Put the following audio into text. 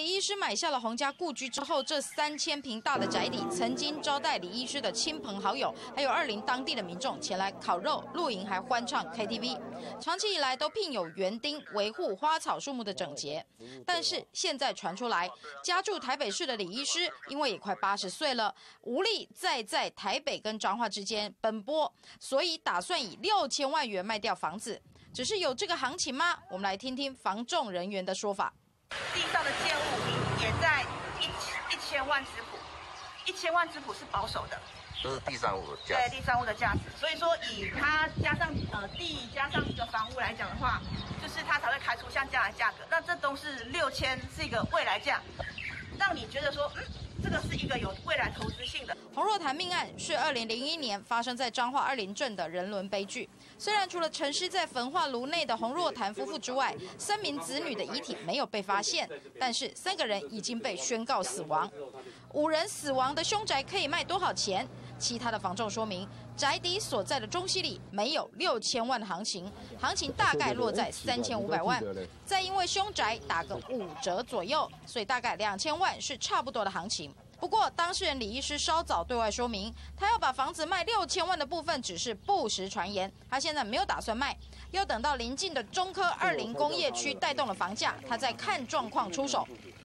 李医师买下了洪家故居之后，这三千平大的宅邸曾经招待李医师的亲朋好友，还有二林当地的民众前来烤肉、露营，还欢唱 KTV。长期以来都聘有园丁维护花草树木的整洁。但是现在传出来，家住台北市的李医师，因为也快八十岁了，无力再在台北跟彰化之间奔波，所以打算以六千万元卖掉房子。只是有这个行情吗？我们来听听房仲人员的说法。地上的建物也在一一千万之谱，一千万之谱是保守的，这是地上物的价对地上物的价值。所以说，以它加上呃地加上一个房屋来讲的话，就是它才会开出像这样的价格。那这都是六千，是一个未来价，让你觉得说，嗯，这个是一个有未来投资性的。洪若潭命案是二零零一年发生在彰化二林镇的人伦悲剧。虽然除了沉尸在焚化炉内的洪若潭夫妇之外，三名子女的遗体没有被发现，但是三个人已经被宣告死亡。五人死亡的凶宅可以卖多少钱？其他的房仲说明，宅邸所在的中西里没有六千万的行情，行情大概落在三千五百万。再因为凶宅打个五折左右，所以大概两千万是差不多的行情。不过，当事人李医师稍早对外说明，他要把房子卖六千万的部分只是不实传言，他现在没有打算卖，要等到临近的中科二零工业区带动了房价，他再看状况出手。